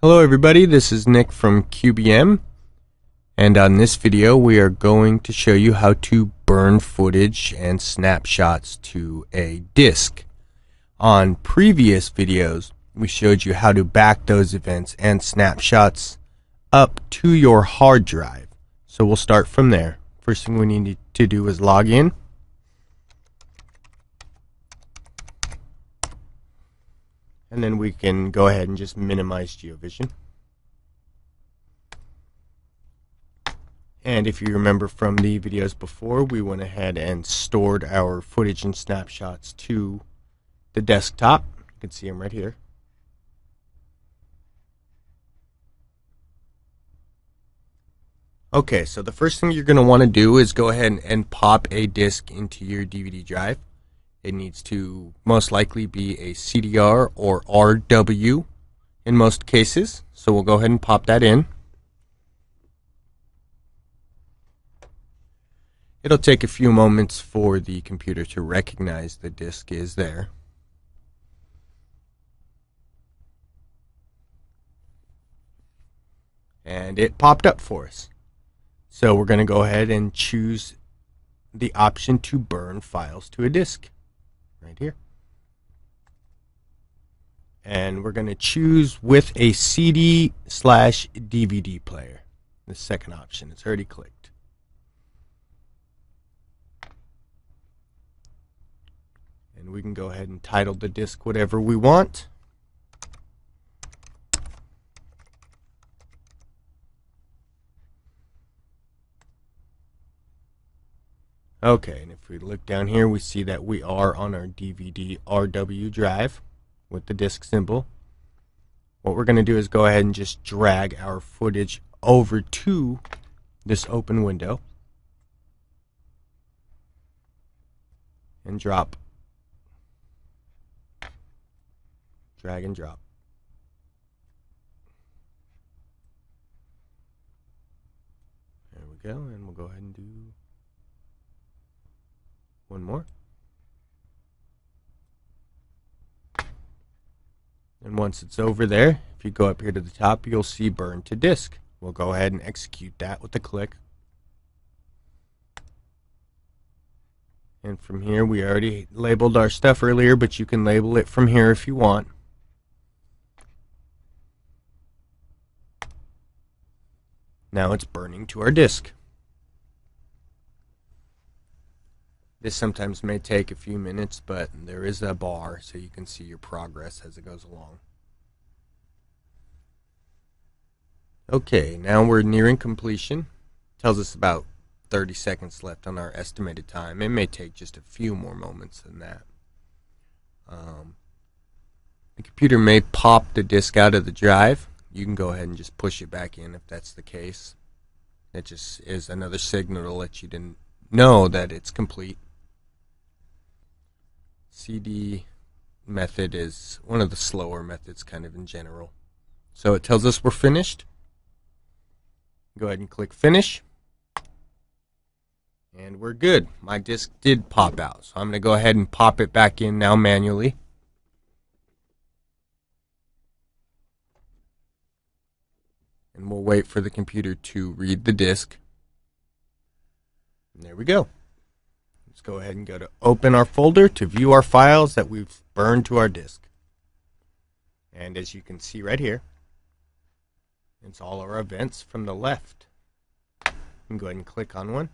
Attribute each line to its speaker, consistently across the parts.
Speaker 1: Hello everybody, this is Nick from QBM and on this video we are going to show you how to burn footage and snapshots to a disk. On previous videos we showed you how to back those events and snapshots up to your hard drive. So we'll start from there. First thing we need to do is log in. And then we can go ahead and just minimize GeoVision. And if you remember from the videos before, we went ahead and stored our footage and snapshots to the desktop. You can see them right here. Okay, so the first thing you're going to want to do is go ahead and, pop a disk into your DVD drive. It needs to most likely be a CDR or RW in most cases. So we'll go ahead and pop that in. It'll take a few moments for the computer to recognize the disk is there. And it popped up for us. So we're going to go ahead and choose the option to burn files to a disk right here. And we're going to choose with a CD slash DVD player. The second option. It's already clicked. And we can go ahead and title the disk whatever we want. Okay, and if we look down here, we see that we are on our DVD RW drive with the disk symbol. What we're going to do is go ahead and just drag our footage over to this open window and drop. Drag and drop. There we go, and we'll go ahead and do one more. And once it's over there, if you go up here to the top, you'll see burn to disk. We'll go ahead and execute that with a click. And from here, we already labeled our stuff earlier, but you can label it from here if you want. Now it's burning to our disk. This sometimes may take a few minutes, but there is a bar so you can see your progress as it goes along. Okay, now we're nearing completion. Tells us about 30 seconds left on our estimated time. It may take just a few more moments than that. Um, the computer may pop the disk out of the drive. You can go ahead and just push it back in if that's the case. It just is another signal to let you didn't know that it's complete. CD method is one of the slower methods kind of in general. So it tells us we're finished. Go ahead and click finish. And we're good. My disk did pop out. So I'm going to go ahead and pop it back in now manually. And we'll wait for the computer to read the disk. And there we go. Let's go ahead and go to open our folder to view our files that we've burned to our disk. And as you can see right here, it's all our events from the left. You can go ahead and click on one.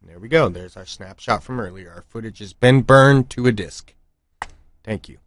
Speaker 1: And there we go. There's our snapshot from earlier. Our footage has been burned to a disk. Thank you.